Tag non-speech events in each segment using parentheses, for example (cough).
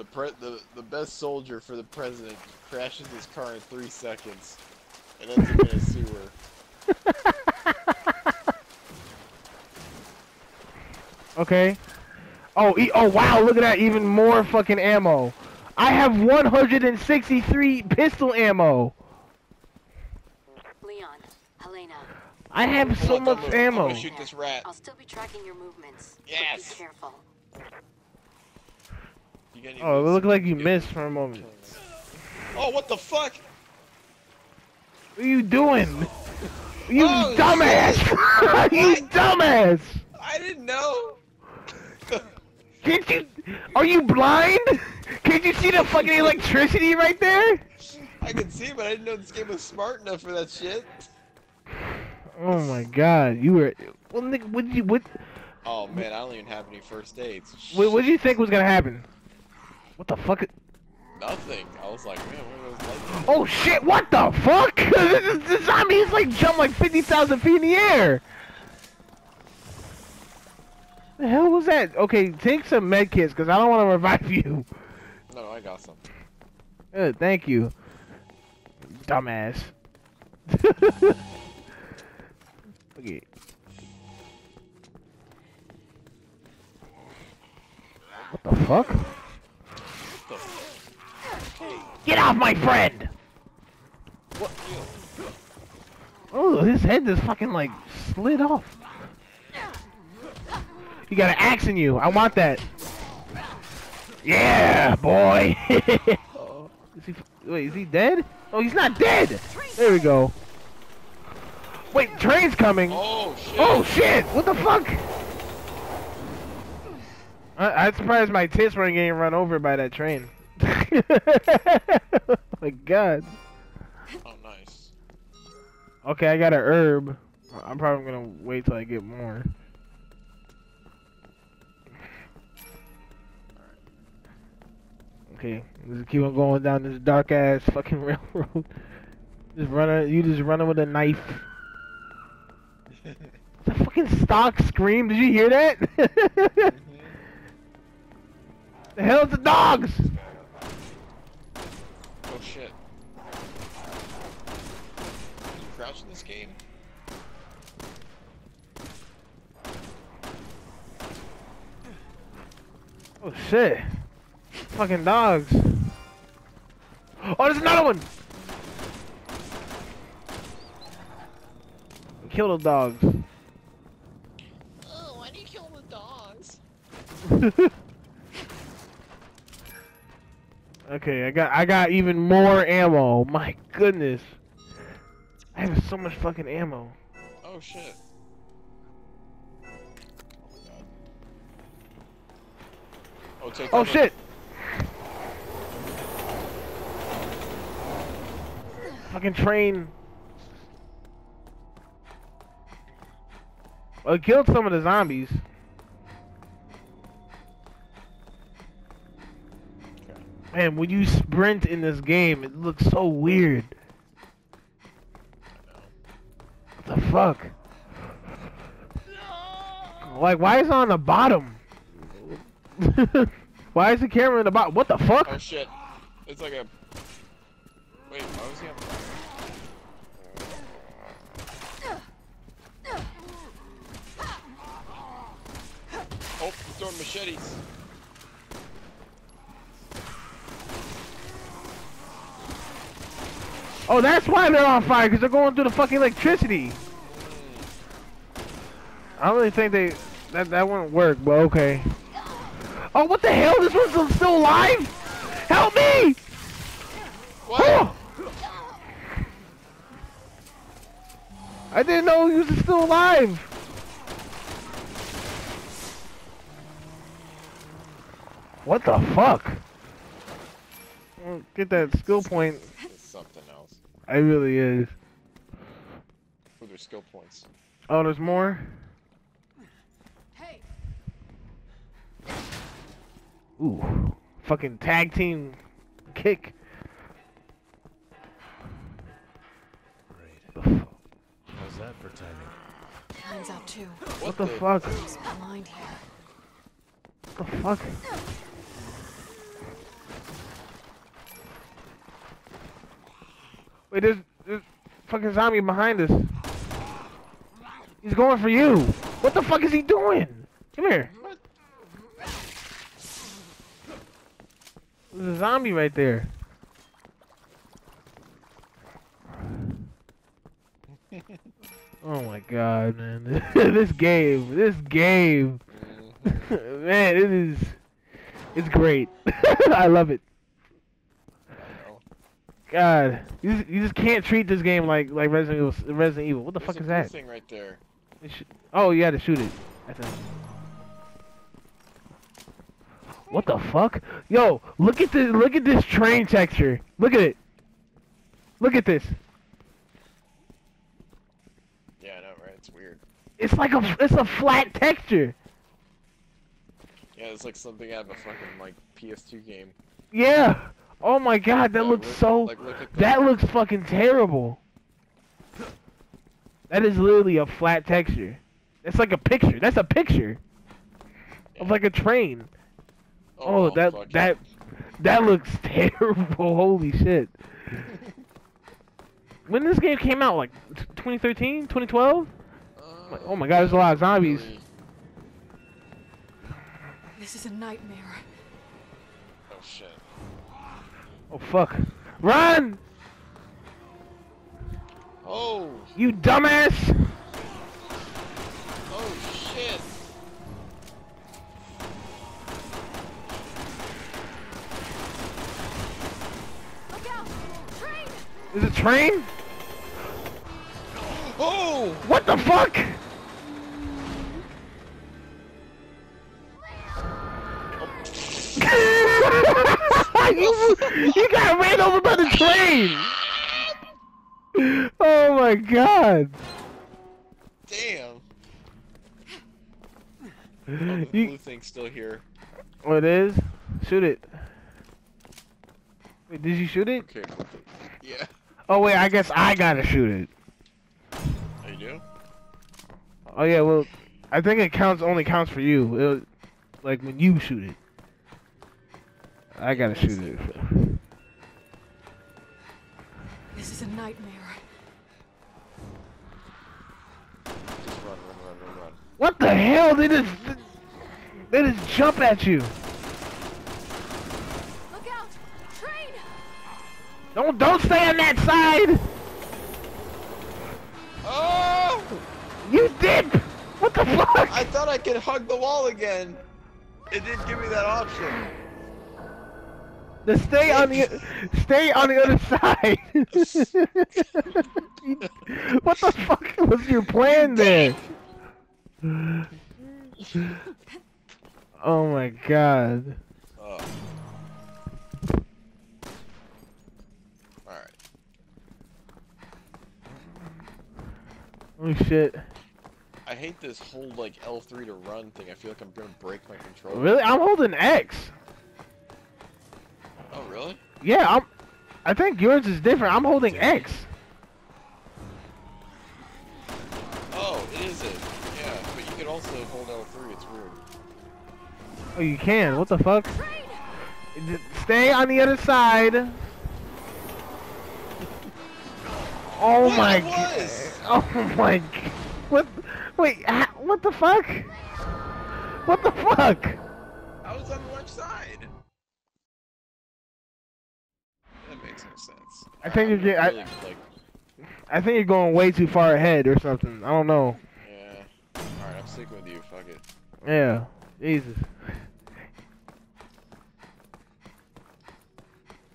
The pre the the best soldier for the president crashes his car in three seconds, and ends up in a sewer. (laughs) Okay. Oh, e oh wow! Look at that! Even more fucking ammo. I have 163 pistol ammo. Leon, Helena, I have so much ammo. gonna shoot this rat. I'll still be tracking your movements. but Yes. Be careful. You got any Oh, it looked like you missed for a moment. Oh, what the fuck? What are you doing? (laughs) You Oh, dumbass! (laughs) you dumbass! I didn't know. (laughs) Can't you? Are you blind? Can't you see the fucking electricity right there? I can see, but I didn't know this game was smart enough for that shit. Oh my god, you were. Well, Nick, what did you what? Oh man, I don't even have any first aids. What what did you think was gonna happen? What the fuck? Nothing. I was like, man, where are those lights? Oh shit! What the fuck? this (laughs) is the zombies like jumped like fifty thousand feet in the air. The hell was that? Okay, take some med kits because I don't want to revive (laughs) you. No, no, I got some. Good, thank you. Dumbass. (laughs) okay. What the fuck? What the f- Get off my friend! What? Oh, his head just fucking like slid off. You got an axe in you. I want that. Yeah, boy. (laughs) is he, wait, is he dead? Oh, he's not dead. There we go. Wait, train's coming. Oh shit! Oh shit! What the fuck? I, I'm surprised my tits weren't getting run over by that train. Oh (laughs) my god. Oh nice. Okay, I got an herb. I'm probably gonna wait till I get more. Okay, just keep on going down this dark ass fucking (laughs) railroad. Just running, you just running with a knife. (laughs) The fucking stock scream. Did you hear that? Mm-hmm. the hell's the dogs? Oh shit. Crouch in this game? Oh shit. Fucking dogs. Oh, there's another one! Kill the dogs. Oh, why do you kill the dogs? (laughs) okay, I got I got even more ammo. My goodness. I have so much fucking ammo. Oh shit. Oh. Oh, take Oh shit! Fucking train. Well, it killed some of the zombies. Man, when you sprint in this game, it looks so weird. What the fuck? Like, why is it on the bottom? (laughs) why is the camera in the bottom? What the fuck? Oh shit. It's like a. Wait, why was he on Oh, he's throwing machetes. Oh, that's why they're on fire, because they're going through the fucking electricity. I don't really think they that that wouldn't work, but okay. Oh, what the hell? This one's still alive? Help me! What? Oh! I didn't know he was still alive. What the fuck? Well, Get that skill point. It's something else. I really is. Oh, there's skill points. Oh, there's more? Ooh, fucking tag team kick. How's that for timing? Mine's out too. What, what the, the fuck? Blind here. What the fuck? Wait, there's, there's fucking zombie behind us. He's going for you. What the fuck is he doing? Come here. There's a zombie right there. Oh my god, man. (laughs) this game, this game. (laughs) Man, it is it's great. (laughs) I love it. God, you just, you just can't treat this game like like Resident Evil. Resident Evil. What the There's fuck is that? thing right there. Oh, you had to shoot it. What the fuck? Yo, look at this. Look at this train texture. Look at it. Look at this. Yeah, I know, right? It's weird. It's like a it's a flat texture. Yeah, it's like something out of a fucking like PS2 game. Yeah. Oh my god, that Yeah, looks look- so. Like, look that looks fucking terrible. That is literally a flat texture. That's like a picture. That's a picture of like a train. Oh, oh, that fuck that that looks (laughs) terrible. Holy shit. (laughs) When this game came out, like 2013, 2012? yeah. Like, oh my god, there's a lot of uh, zombies. This is a nightmare. Oh shit. Oh fuck. Run! Oh, You dumbass! oh shit. Look out! There's a train? Oh! What the fuck? you, (laughs) you got ran over by the train! Oh my god! Damn. Oh, the You- blue thing's still here. Oh, it is? Shoot it. Wait, did you shoot it? Okay. Yeah. Oh wait, I guess I gotta shoot it. Oh, you do? Oh yeah, well, I think it counts only counts for you. It, like when you shoot it. I gotta shoot it. This is a nightmare. Just run, run, run, run, run. What the hell? They just they just jump at you. Don't don't stay on that side. Oh! You dip. What the fuck? I thought I could hug the wall again. It didn't give me that option. To stay on the stay on the other side. (laughs) what the fuck was your plan there? (laughs) Oh my god. Oh. Alright. Oh shit. I hate this whole like L3 to run thing. I feel like I'm gonna break my controller. Really? I'm holding X. Oh really? Yeah, I'm I think yours is different. I'm holding X. Oh, it is it. Yeah, but you can also hold L3. It's weird. Oh, you can. What the fuck? Stay on the other side. (laughs) Oh my god. Was! Oh my g- What? Wait, ha- what the fuck? What the fuck? I was on the left side. That makes no sense. I think you're I'm get- I- like, I think you're going way too far ahead or something. I don't know. yeah. Alright, I'm sticking with you. Fuck it. Yeah. Jesus.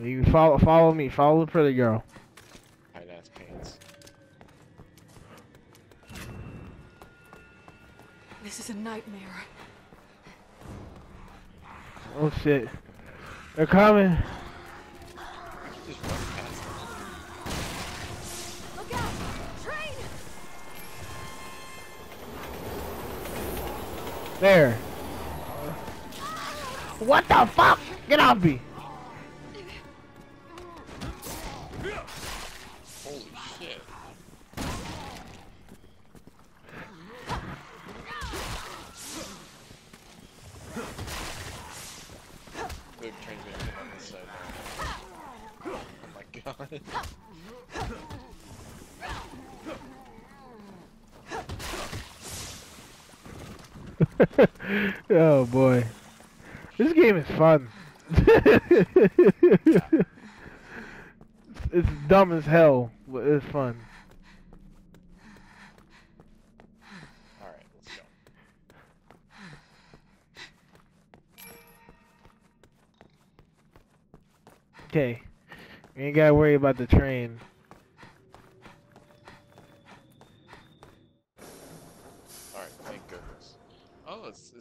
You follow follow me. Follow the pretty girl. This is a nightmare. Oh shit. They're coming. Just run past them. Look out! Train! There. What the fuck? Get off me. Holy shit. Big train's gonna come on this side now. Oh my god. god. (laughs) oh boy. This game is fun. (laughs) it's dumb as hell, but it's fun. Alright, let's. Okay. You ain't gotta worry about the train.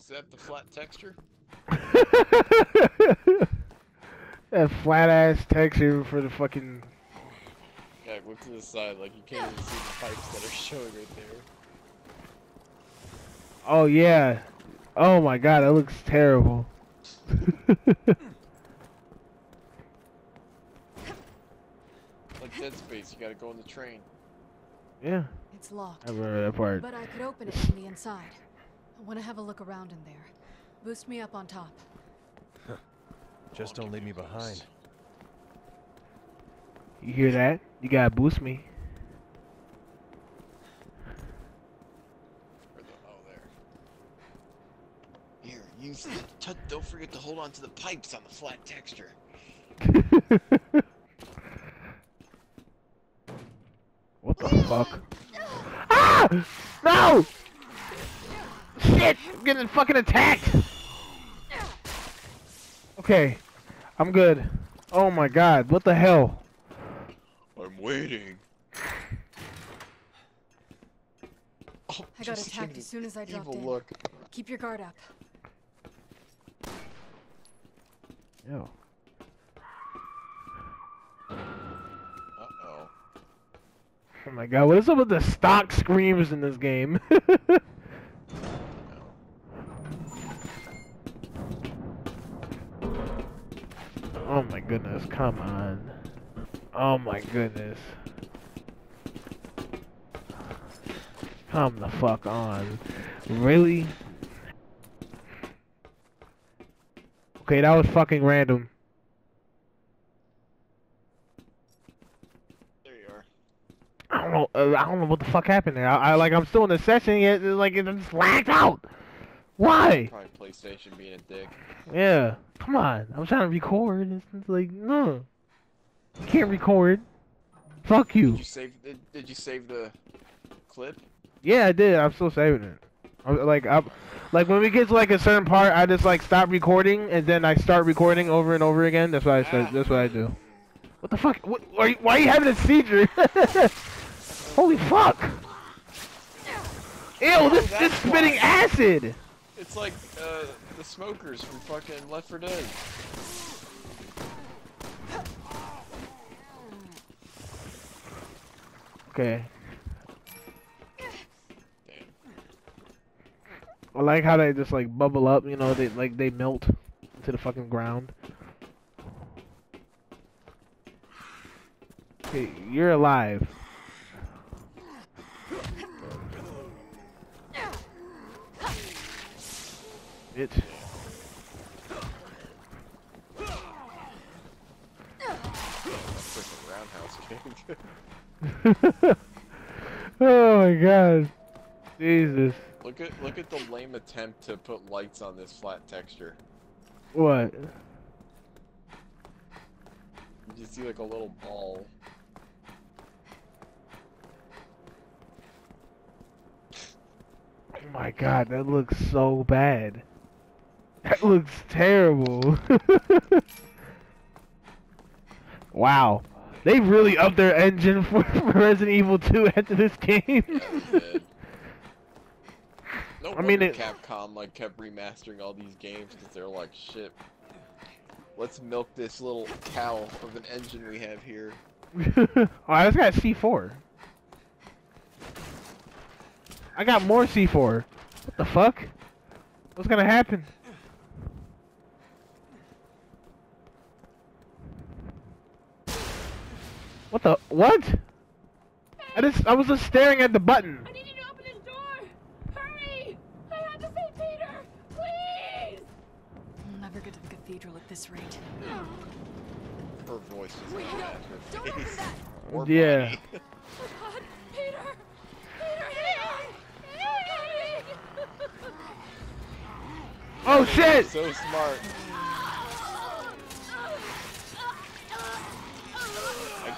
Is, is that the flat texture? (laughs) that flat ass texture for the fucking. Yeah, look to the side, like you can't even see the pipes that are showing right there. Oh yeah. Oh my god, that looks terrible. (laughs) Like Dead Space, you gotta go on the train. yeah, It's locked. I remember that part. But I could open it from the inside. I want to have a look around in there. Boost me up on top. (laughs) Just don't leave me behind. You hear that? You gotta boost me. Or the, oh, there. Here, use the. T- don't forget to hold on to the pipes on the flat texture. (laughs) what the fuck? Ah! No! Shit! I'm getting fucking attacked! Okay. I'm good. Oh my god, what the hell? I'm waiting. Oh, I got attacked as soon as I dropped in. look. Keep your guard up. Yo. Uh-oh. Oh my god, what is up with the stock screams in this game? (laughs) come on. Oh my goodness. Come the fuck on. Really? Okay, that was fucking random. There you are. I don't know. Uh, I don't know what the fuck happened there. I, I like I'm still in the session yet. Like it just lagged out. Why? Probably PlayStation being a dick. Yeah. Come on. I'm trying to record. It's, it's like no. You can't record. Fuck Did you. you save? Did, did you save the clip? Yeah, I did. I'm still saving it. I'm, like I, like when we get to like a certain part, I just like stop recording and then I start recording over and over again. That's what I said. That's what I do. What the fuck? What, are you, why are you having a seizure? (laughs) Holy fuck! Ew, this this spitting acid. It's like uh, the smokers from fucking Left 4 Dead. Okay. I like how they just like bubble up. You know, they like they melt into the fucking ground. Okay, you're alive. Bitch. Like roundhouse kick. oh my god. Jesus. look at look at the lame attempt to put lights on this flat texture. What? You just see like a little ball. Oh my god, that looks so bad. That looks terrible. (laughs) wow. They really upped their engine for, for Resident Evil 2 after this game. Yeah, they did. No I mean, it- Capcom like kept remastering all these games because they're like, shit. Let's milk this little cow of an engine we have here. (laughs) oh, I just got C4. I got more C4. What the fuck? What's gonna happen? What the what? I just I was just staring at the button. I need you to open this door! Hurry! I had to save Peter! Please! I'll never get to the cathedral at this rate. her voice doesn't Wait, no, don't open that. Or Yeah. Oh God, Peter! Peter, hang on! Oh shit! So smart.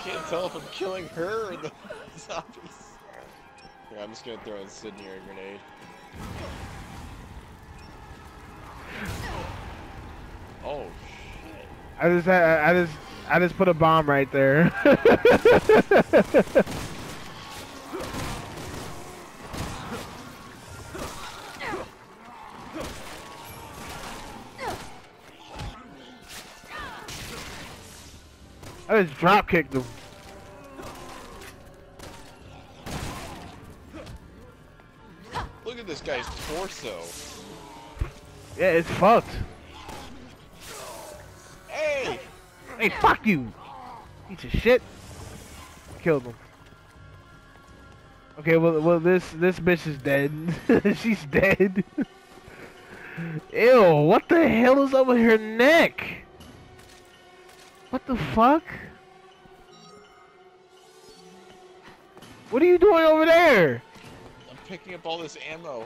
Can't tell if I'm killing her or the (laughs) zombies. Here, I'm just gonna throw in Sydney a grenade. Oh shit. I just had, I just I just put a bomb right there. (laughs) I just drop kicked him. Look at this guy's torso. Yeah, it's fucked. Hey! Hey, fuck you! Piece of shit. Killed him. Okay, well, well, this this bitch is dead. (laughs) She's dead. (laughs) Ew! What the hell is up with her neck? What the fuck? What are you doing over there? I'm picking up all this ammo.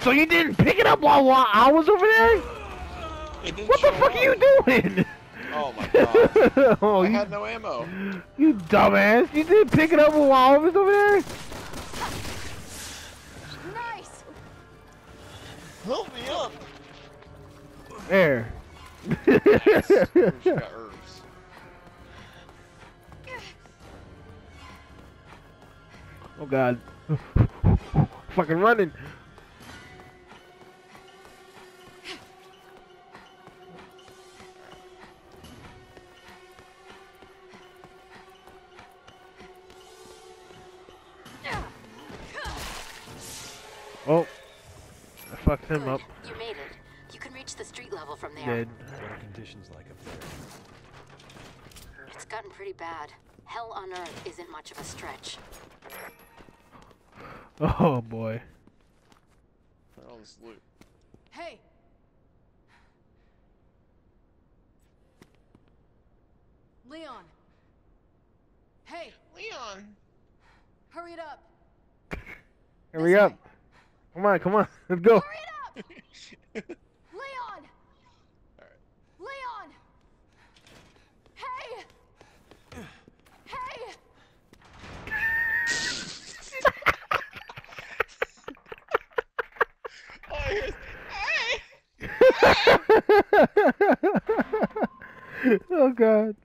So you didn't pick it up while, while I was over there? What the show fuck are you doing? Oh my (laughs) god. oh, I you, had no ammo. you dumbass! You didn't pick it up while I was over there? Nice! Help me up! There. Got herbs. (laughs) Oh god. (laughs) Fucking running. Oh. I fucked him up. You made it. You can reach the street level from there. Dead. What are conditions like up there? It's gotten pretty bad. Hell on Earth isn't much of a stretch. Oh boy. All this loot. Hey! Leon! Hey, Leon! hurry it up! Hurry This up. way. Come on, come on. (laughs) Let's go. Hurry it up! (laughs) Leon! Alright. Leon! Hey! Hey! Oh, here's... Hey! (laughs) oh god.